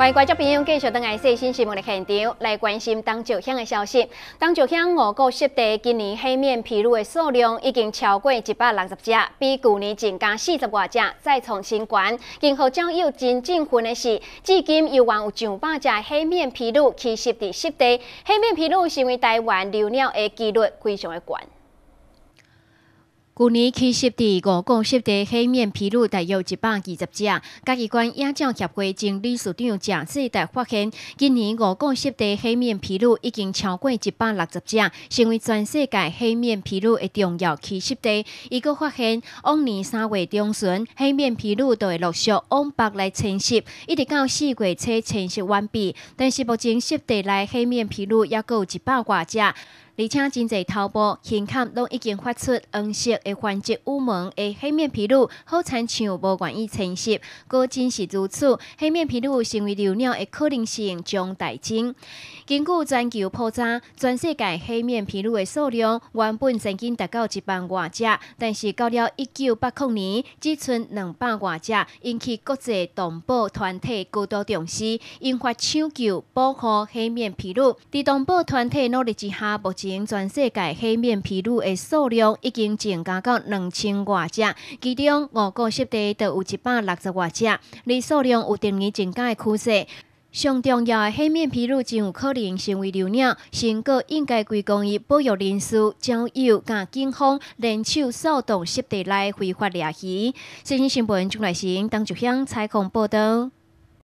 欢迎观众朋友继续登来最新新闻的现场，来关心东石乡的消息。东石乡五谷湿地今年黑面琵鹭的数量已经超过一百六十只，比去年增加四十多只，再创新高。今后将有真正分的是，至今有还有上百只黑面琵鹭栖息伫湿地。黑面琵鹭成为台湾留鸟的几率非常的高。去年栖息伫五股湿地黑面琵鹭大约一百二十只，嘉义县野鸟协会经理事长蒋世达发现，今年五股湿地黑面琵鹭已经超过一百六十只，成为全世界黑面琵鹭的重要栖息地。伊阁发现，往年三月中旬，黑面琵鹭就会陆续往北来迁徙，一直到四月初迁徙完毕。但是目前湿地内黑面琵鹭也有一百多只。而且真侪头部、胸坎拢已经发出黄色的环节羽毛的黑面琵鹭，好亲像无愿意迁徙。果真是如此，黑面琵鹭成为留鸟的可能性将大增。根据全球普查，全世界黑面琵鹭的数量原本曾经达到一万多只，但是到了一九八零年，只剩两百多只，引起国际动保团体高度重视，引发抢救保护黑面琵鹭。在动保团体努力之下，目前全世界黑面琵鹭的数量已经增加到两千多只，其中五个湿地就有一百六十多只，而数量有定年增加的趋势。上重要的黑面琵鹭真有可能成为留鸟，成果应该归功于保育人士、交友、甲警方联手扫动湿地内非法掠鱼。新新闻，钟来新当就乡采访报道。